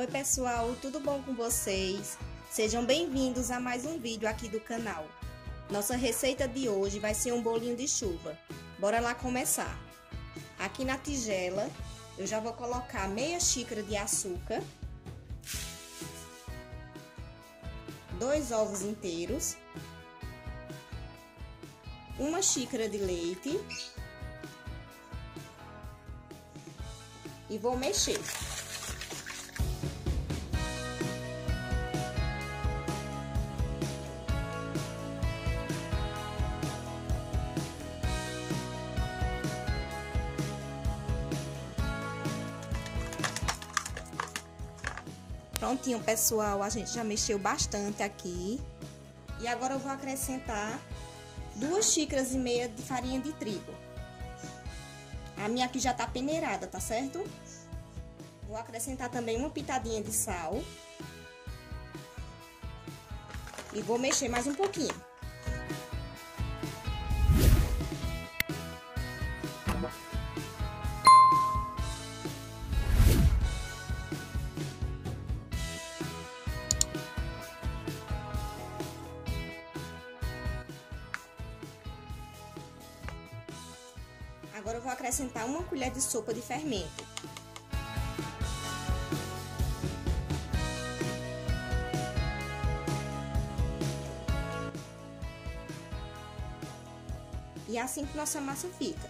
Oi pessoal, tudo bom com vocês? Sejam bem-vindos a mais um vídeo aqui do canal. Nossa receita de hoje vai ser um bolinho de chuva. Bora lá começar. Aqui na tigela eu já vou colocar meia xícara de açúcar, dois ovos inteiros, uma xícara de leite e vou mexer. Prontinho, pessoal, a gente já mexeu bastante aqui. E agora eu vou acrescentar duas xícaras e meia de farinha de trigo. A minha aqui já tá peneirada, tá certo? Vou acrescentar também uma pitadinha de sal. E vou mexer mais um pouquinho. Agora eu vou acrescentar uma colher de sopa de fermento. E é assim que nossa massa fica.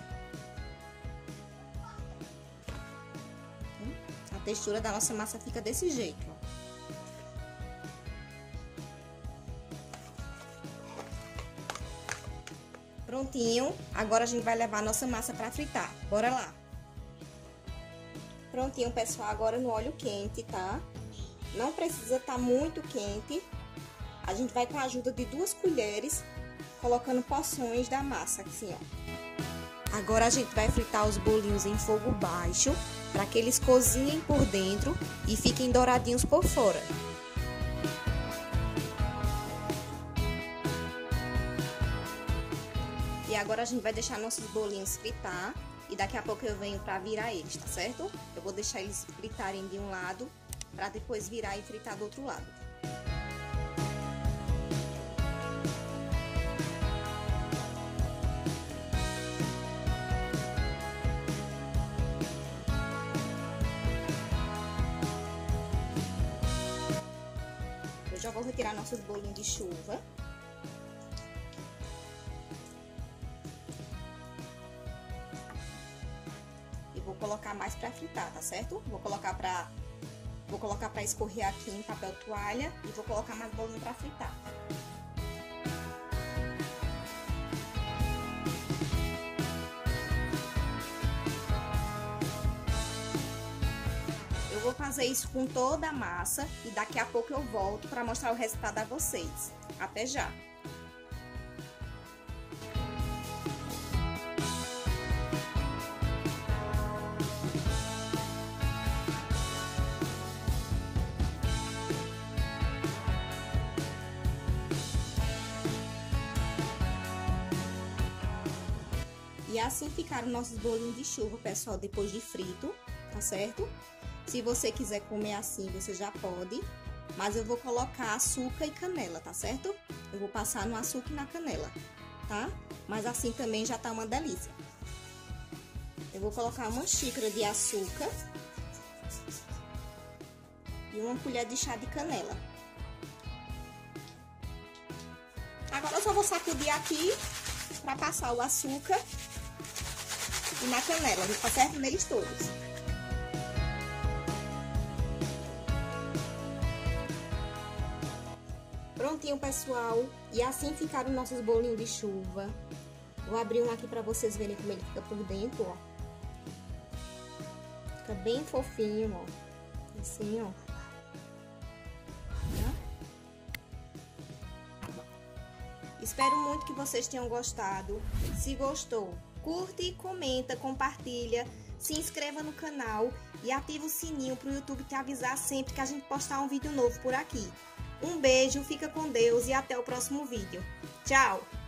A textura da nossa massa fica desse jeito, Prontinho. Agora a gente vai levar a nossa massa para fritar. Bora lá. Prontinho, pessoal. Agora no óleo quente, tá? Não precisa estar tá muito quente. A gente vai com a ajuda de duas colheres, colocando porções da massa, assim, ó. Agora a gente vai fritar os bolinhos em fogo baixo, para que eles cozinhem por dentro e fiquem douradinhos por fora. Agora a gente vai deixar nossos bolinhos fritar. E daqui a pouco eu venho pra virar eles, tá certo? Eu vou deixar eles fritarem de um lado, pra depois virar e fritar do outro lado. Eu já vou retirar nossos bolinhos de chuva. Colocar mais pra fritar, tá certo? Vou colocar pra, vou colocar pra escorrer aqui em papel toalha e vou colocar mais bolinho pra fritar. Eu vou fazer isso com toda a massa e daqui a pouco eu volto pra mostrar o resultado a vocês. Até já! Assim ficaram nossos bolinhos de chuva, pessoal, depois de frito, tá certo? Se você quiser comer assim, você já pode. Mas eu vou colocar açúcar e canela, tá certo? Eu vou passar no açúcar e na canela, tá? Mas assim também já tá uma delícia. Eu vou colocar uma xícara de açúcar e uma colher de chá de canela. Agora eu só vou sacudir aqui para passar o açúcar e na canela, tá certo? Neles todos. Prontinho, pessoal. E assim ficaram nossos bolinhos de chuva. Vou abrir um aqui pra vocês verem como ele fica por dentro, ó. Fica bem fofinho, ó. Assim, ó. Espero muito que vocês tenham gostado. Se gostou, curte, comenta, compartilha, se inscreva no canal e ative o sininho para o YouTube te avisar sempre que a gente postar um vídeo novo por aqui. Um beijo, fica com Deus e até o próximo vídeo. Tchau!